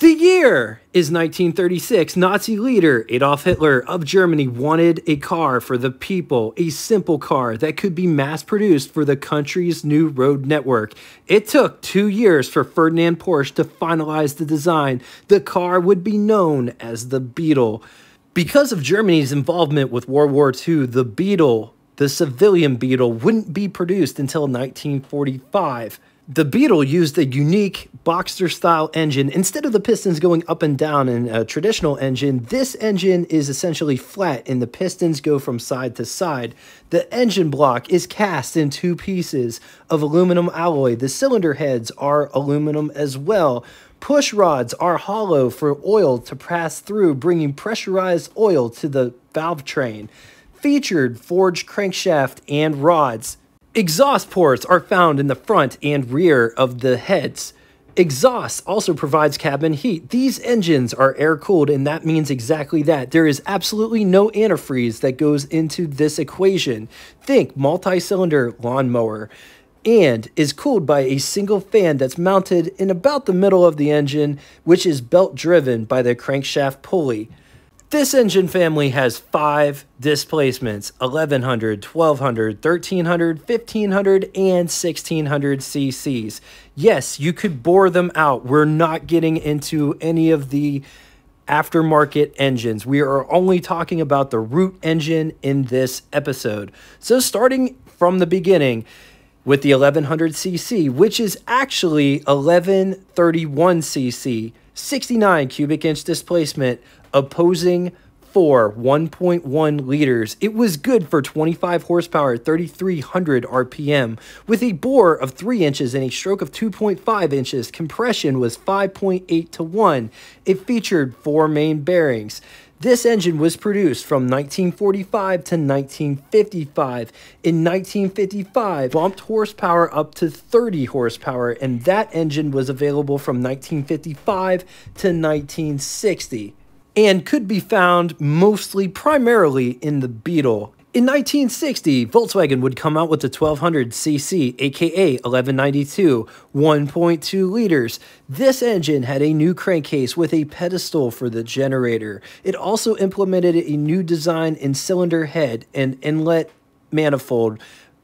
The year is 1936. Nazi leader Adolf Hitler of Germany wanted a car for the people, a simple car that could be mass produced for the country's new road network. It took two years for Ferdinand Porsche to finalize the design. The car would be known as the Beetle. Because of Germany's involvement with World War II, the Beetle, the civilian Beetle, wouldn't be produced until 1945. The Beetle used a unique Boxster style engine. Instead of the pistons going up and down in a traditional engine, this engine is essentially flat and the pistons go from side to side. The engine block is cast in two pieces of aluminum alloy. The cylinder heads are aluminum as well. Push rods are hollow for oil to pass through, bringing pressurized oil to the valve train. Featured forged crankshaft and rods. Exhaust ports are found in the front and rear of the heads. Exhaust also provides cabin heat. These engines are air cooled, and that means exactly that. There is absolutely no antifreeze that goes into this equation. Think multi cylinder lawnmower and is cooled by a single fan that's mounted in about the middle of the engine, which is belt driven by the crankshaft pulley. This engine family has five displacements 1100, 1200, 1300, 1500, and 1600 cc's. Yes, you could bore them out. We're not getting into any of the aftermarket engines. We are only talking about the root engine in this episode. So, starting from the beginning, with the 1100cc, which is actually 1131cc, 69 cubic inch displacement, opposing four 1.1 liters. It was good for 25 horsepower, 3,300 RPM, with a bore of 3 inches and a stroke of 2.5 inches. Compression was 5.8 to 1. It featured four main bearings. This engine was produced from 1945 to 1955. In 1955, bumped horsepower up to 30 horsepower, and that engine was available from 1955 to 1960 and could be found mostly primarily in the Beetle. In 1960, Volkswagen would come out with the 1200cc, aka 1192, 1.2 liters. This engine had a new crankcase with a pedestal for the generator. It also implemented a new design in cylinder head and inlet manifold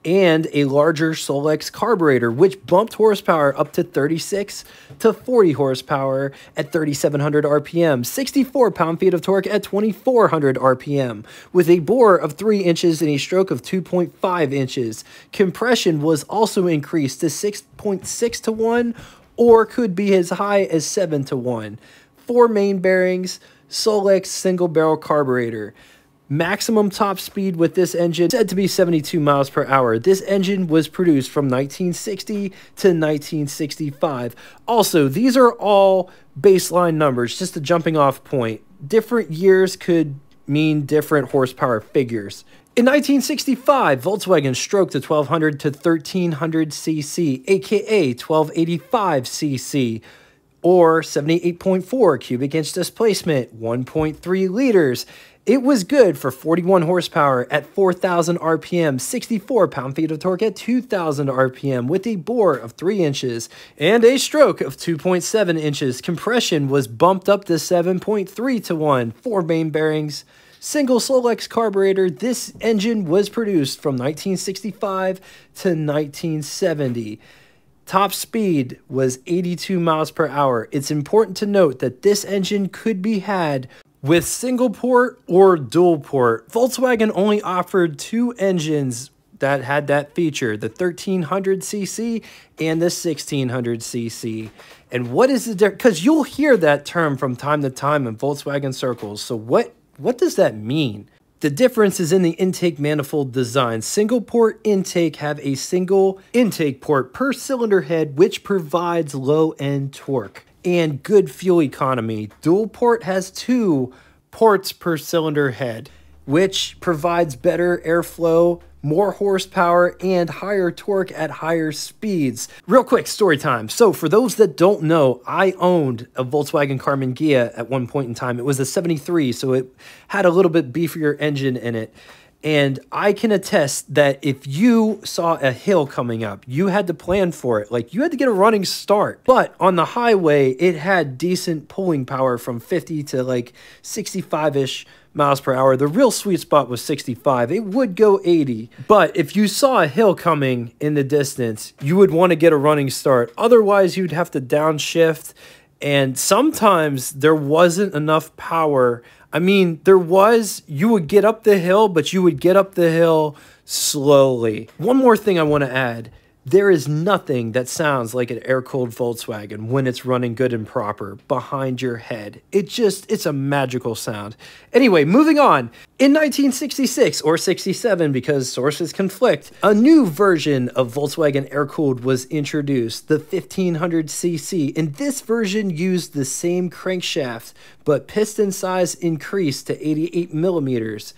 and a larger Solex carburetor, which bumped horsepower up to 36 to 40 horsepower at 3,700 RPM, 64 pound-feet of torque at 2,400 RPM, with a bore of 3 inches and a stroke of 2.5 inches. Compression was also increased to 6.6 to 1 or could be as high as 7 to 1. Four main bearings, Solex single barrel carburetor. Maximum top speed with this engine said to be 72 miles per hour. This engine was produced from 1960 to 1965. Also, these are all baseline numbers, just a jumping off point. Different years could mean different horsepower figures. In 1965, Volkswagen stroked the 1200 to 1300 cc, aka 1285 cc or 78.4 cubic inch displacement, 1.3 liters. It was good for 41 horsepower at 4,000 RPM, 64 pound-feet of torque at 2,000 RPM with a bore of 3 inches and a stroke of 2.7 inches. Compression was bumped up to 7.3 to 1, four main bearings, single Solex carburetor. This engine was produced from 1965 to 1970. Top speed was 82 miles per hour. It's important to note that this engine could be had with single port or dual port, Volkswagen only offered two engines that had that feature, the 1300cc and the 1600cc. And what is the difference? Because you'll hear that term from time to time in Volkswagen circles. So what, what does that mean? The difference is in the intake manifold design. Single port intake have a single intake port per cylinder head, which provides low end torque and good fuel economy. Dual port has two ports per cylinder head, which provides better airflow, more horsepower, and higher torque at higher speeds. Real quick story time. So, for those that don't know, I owned a Volkswagen Karmann Ghia at one point in time. It was a 73, so it had a little bit beefier engine in it. And I can attest that if you saw a hill coming up, you had to plan for it. Like you had to get a running start. But on the highway, it had decent pulling power from 50 to like 65 ish miles per hour. The real sweet spot was 65. It would go 80. But if you saw a hill coming in the distance, you would want to get a running start. Otherwise, you'd have to downshift. And sometimes there wasn't enough power. I mean, there was, you would get up the hill, but you would get up the hill slowly. One more thing I want to add there is nothing that sounds like an air-cooled Volkswagen when it's running good and proper behind your head. It just, it's a magical sound. Anyway, moving on. In 1966 or 67, because sources conflict, a new version of Volkswagen air-cooled was introduced, the 1500cc, and this version used the same crankshaft, but piston size increased to 88 millimeters.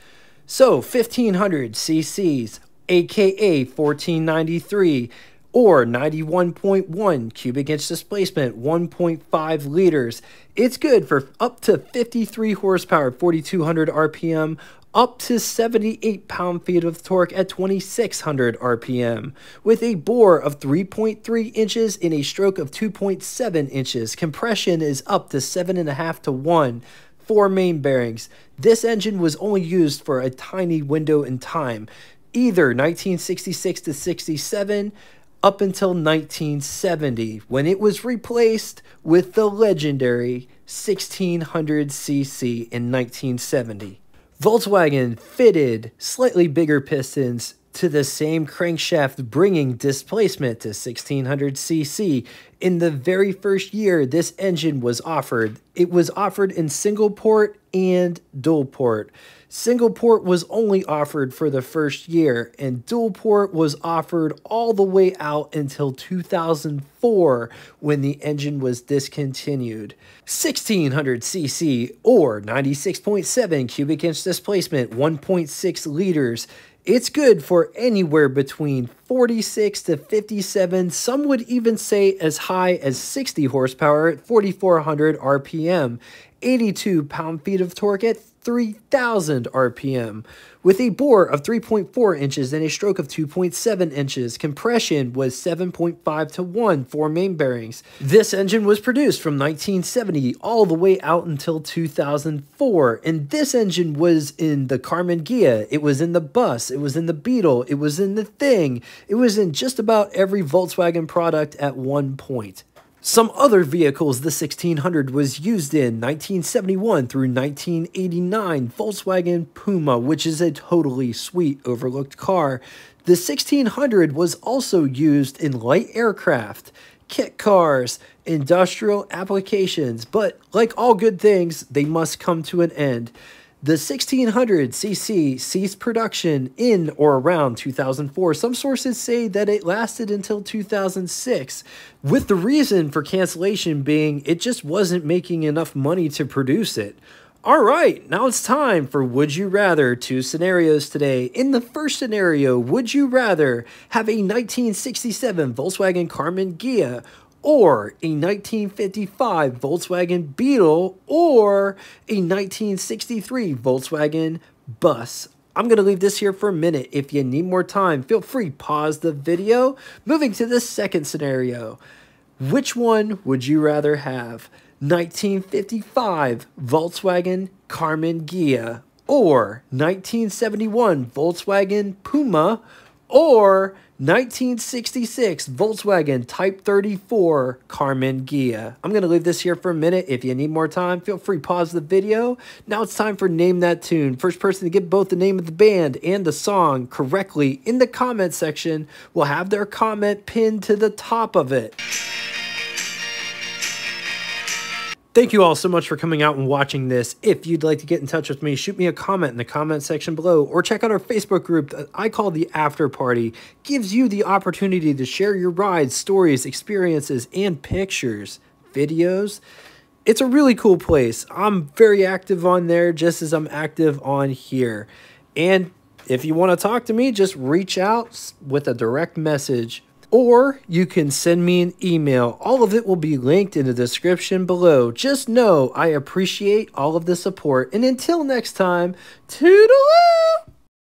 So 1500 cc's aka 1493 or 91.1 cubic inch displacement, 1.5 liters. It's good for up to 53 horsepower, 4200 RPM, up to 78 pound feet of torque at 2600 RPM, with a bore of 3.3 inches and a stroke of 2.7 inches. Compression is up to 7.5 to 1 four main bearings. This engine was only used for a tiny window in time either 1966 to 67 up until 1970 when it was replaced with the legendary 1600cc in 1970. Volkswagen fitted slightly bigger pistons to the same crankshaft, bringing displacement to 1600cc. In the very first year this engine was offered, it was offered in single port and dual port. Single port was only offered for the first year, and dual port was offered all the way out until 2004 when the engine was discontinued. 1600cc or 96.7 cubic inch displacement, 1.6 liters. It's good for anywhere between 46 to 57, some would even say as high as 60 horsepower at 4400 RPM, 82 pound feet of torque at 3000 RPM. With a bore of 3.4 inches and a stroke of 2.7 inches, compression was 7.5 to 1 for main bearings. This engine was produced from 1970 all the way out until 2004, and this engine was in the Karmann Ghia, it was in the Bus, it was in the Beetle, it was in the Thing, it was in just about every Volkswagen product at one point. Some other vehicles the 1600 was used in 1971 through 1989 Volkswagen Puma, which is a totally sweet overlooked car. The 1600 was also used in light aircraft, kit cars, industrial applications, but like all good things, they must come to an end. The 1600cc ceased production in or around 2004. Some sources say that it lasted until 2006, with the reason for cancellation being it just wasn't making enough money to produce it. All right, now it's time for Would You Rather. Two scenarios today. In the first scenario, would you rather have a 1967 Volkswagen Karmann Ghia or a 1955 Volkswagen Beetle or a 1963 Volkswagen Bus. I'm going to leave this here for a minute. If you need more time, feel free pause the video. Moving to the second scenario. Which one would you rather have? 1955 Volkswagen Karmann Ghia or 1971 Volkswagen Puma or 1966 Volkswagen Type 34 Karmann Ghia. I'm going to leave this here for a minute. If you need more time, feel free pause the video. Now it's time for Name That Tune. First person to get both the name of the band and the song correctly in the comment section will have their comment pinned to the top of it. Thank you all so much for coming out and watching this. If you'd like to get in touch with me, shoot me a comment in the comment section below or check out our Facebook group that I call the After Party. Gives you the opportunity to share your rides, stories, experiences, and pictures, videos. It's a really cool place. I'm very active on there just as I'm active on here. And if you want to talk to me, just reach out with a direct message or you can send me an email. All of it will be linked in the description below. Just know I appreciate all of the support. And until next time, toodaloo!